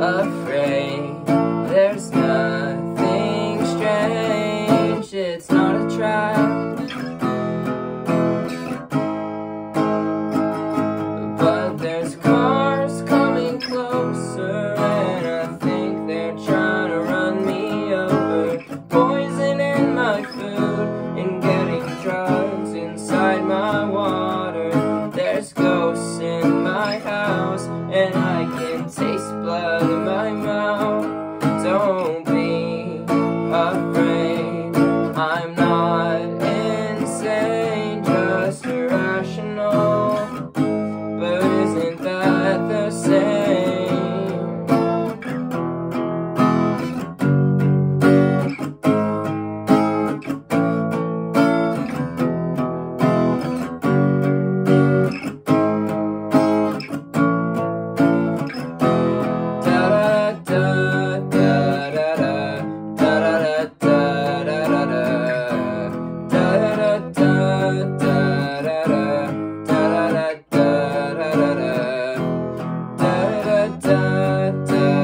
A afraid. Oh. da da